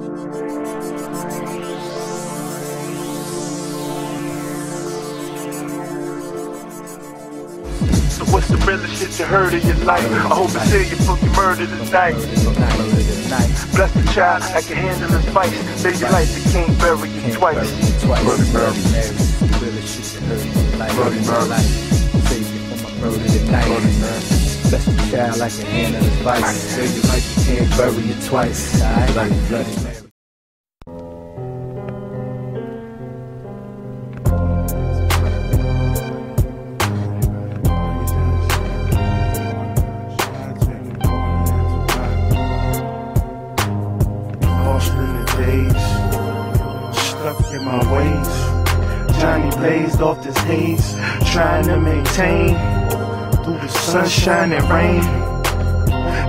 So what's the realest shit you heard in your life? I hope it's here you fucking murder tonight. Bless the child that can handle the spice. Live your life, you can't bury you twice. Bloody Mary. Bloody Bloody Mary. Bless the child like a hand in the vice. Say you like you can't bury it twice. Bloody, bloody my ways. Johnny blazed off this haze, trying to maintain through the sunshine and rain.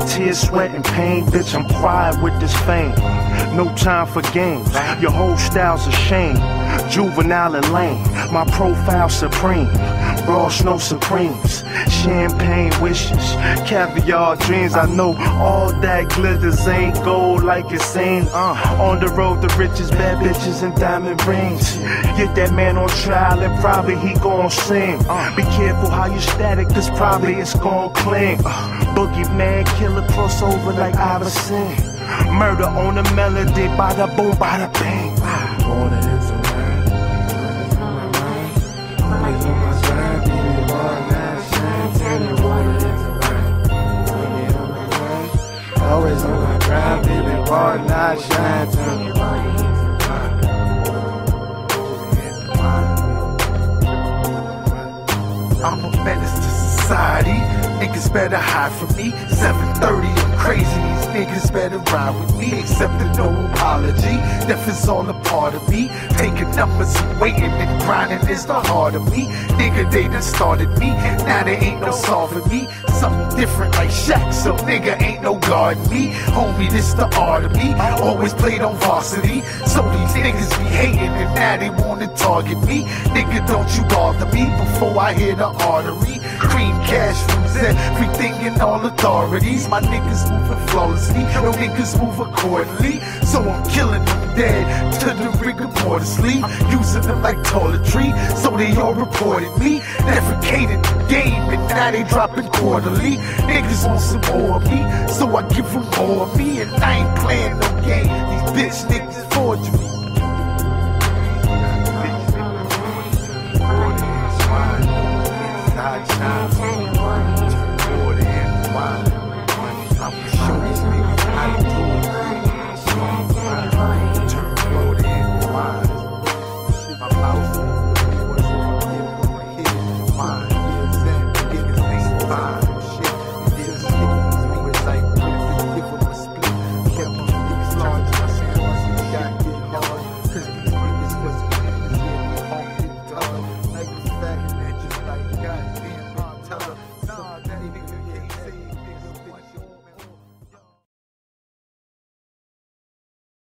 Tears, sweat, and pain, bitch, I'm quiet with this fame. No time for games, your whole style's a shame. Juvenile and lame, my profile supreme. Ross, no supremes, champagne wishes, caviar dreams. I know all that glitters ain't gold like it seems. Uh, on the road, the riches, bad bitches, and diamond rings. Get that man on trial and probably he gon' sing. Uh, be careful how you static, cause probably it's gon' cling. Uh, Boogeyman, killer crossover like Iverson. Murder on the melody, bada boom, bada bang. Born in. Always on my side, baby, born not shine. Tell you what it is around. Always on my grind, baby, born not shine. Tell you what it is I'm a menace to society. Niggas better hide from me. 730, I'm crazy. These niggas better ride with me. Accepting no apology. Death is all a part of me. Taking numbers and waiting and grinding is the heart of me. Nigga, they done started me. Now there ain't no solving me. Something different like Shaq, so nigga ain't no guarding me. Homie, this the art of me. Always played on varsity. So these niggas be hating and now they wanna target me. Nigga, don't you bother me before I hit the artery. Cream cash rules everything in all authorities. My niggas moving flawlessly. No niggas move accordingly. So I'm killing them dead to the rigor mortisly. I'm using them like toiletry. So they all reported me. Defecated the game and now they dropping quarterly. Niggas want some more of me. So I give them more of me. And I ain't playing stop.